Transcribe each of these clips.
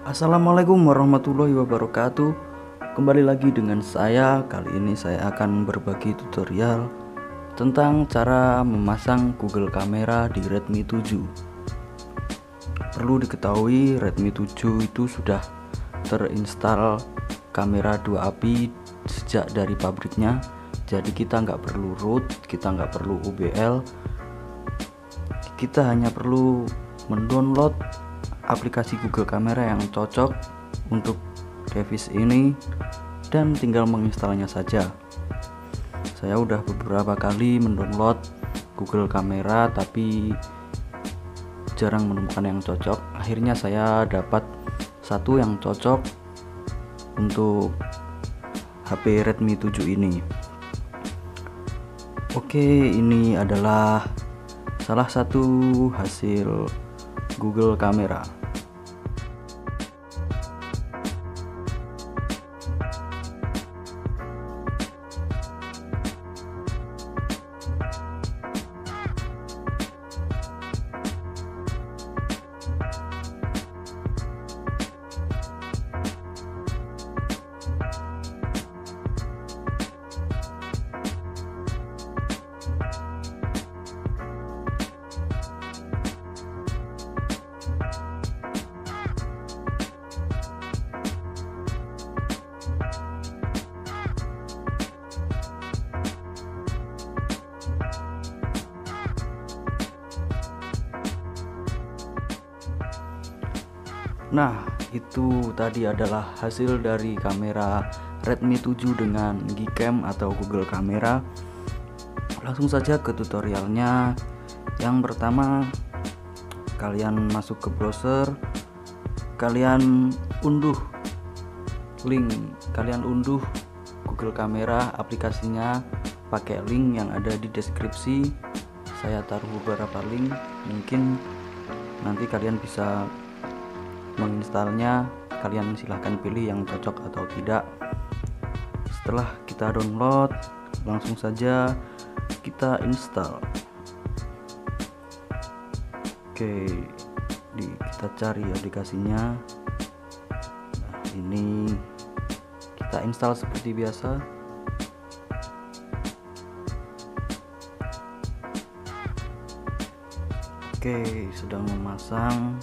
Assalamualaikum warahmatullahi wabarakatuh. Kembali lagi dengan saya. Kali ini saya akan berbagi tutorial Tentang cara memasang Google Kamera di Redmi 7 Perlu diketahui Redmi 7 itu sudah terinstall kamera 2 api sejak dari pabriknya. Jadi kita nggak perlu root, kita nggak perlu UBL Kita hanya perlu mendownload aplikasi Google Kamera yang cocok untuk device ini dan tinggal menginstalnya saja. Saya udah beberapa kali mendownload Google Kamera tapi jarang menemukan yang cocok. Akhirnya saya dapat satu yang cocok untuk HP Redmi 7 ini. Oke ini adalah salah satu hasil Google Kamera Nah, itu tadi adalah hasil dari kamera Redmi 7 dengan Gcam atau Google Kamera. Langsung saja ke tutorialnya. Yang pertama, kalian masuk ke browser, kalian unduh link, kalian unduh Google Kamera aplikasinya pakai link yang ada di deskripsi. Saya taruh beberapa link, mungkin nanti kalian bisa menginstalnya kalian silahkan pilih yang cocok atau tidak. Setelah kita download langsung saja kita install. Oke di kita cari aplikasinya. Nah, ini kita install seperti biasa. Oke sedang memasang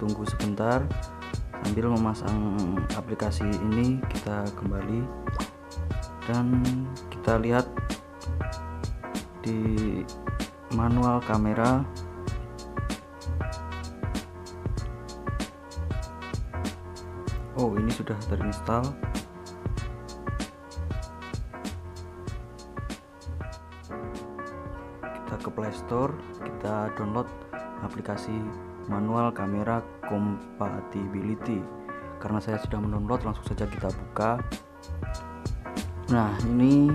tunggu sebentar. Sambil memasang aplikasi ini kita kembali. Dan kita lihat di manual kamera. Oh ini sudah terinstall. Kita ke playstore kita download aplikasi manual kamera compatibility. Karena saya sudah mendownload langsung saja kita buka. Nah ini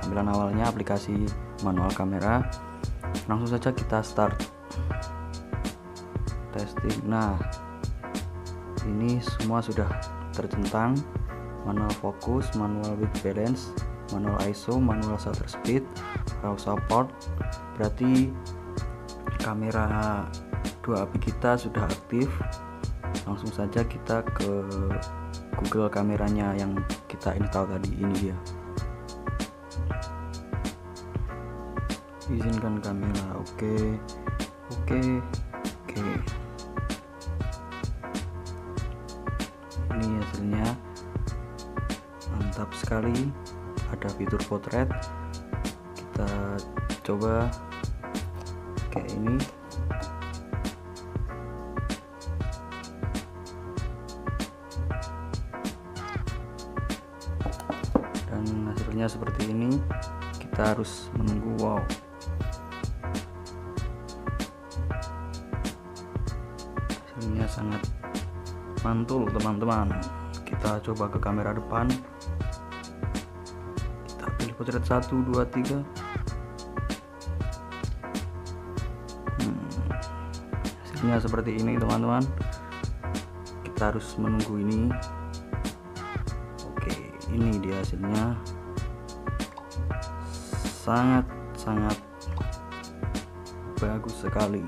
tampilan awalnya aplikasi manual kamera. Langsung saja kita start testing. Nah ini semua sudah tercentang manual fokus manual with balance manual ISO manual shutter speed raw support. Berarti kamera dua api kita sudah aktif langsung saja kita ke Google kameranya yang kita install tadi. Ini dia. Izinkan kamera. Oke. Oke. Oke. Ini hasilnya. Mantap sekali. Ada fitur potret. Kita coba. Kayak ini seperti ini kita harus menunggu wow. Hasilnya sangat mantul teman-teman. Kita coba ke kamera depan. Kita pilih potret 1 2 3 hmm, hasilnya seperti ini teman-teman. Kita harus menunggu ini. Oke ini dia hasilnya sangat sangat bagus sekali.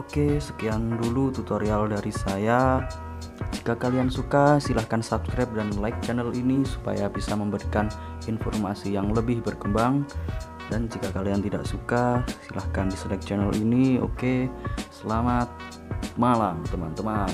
Oke sekian dulu tutorial dari saya. Jika kalian suka silahkan subscribe dan like channel ini supaya bisa memberikan informasi yang lebih berkembang. Dan jika kalian tidak suka silahkan dislike channel ini. Oke selamat malam teman-teman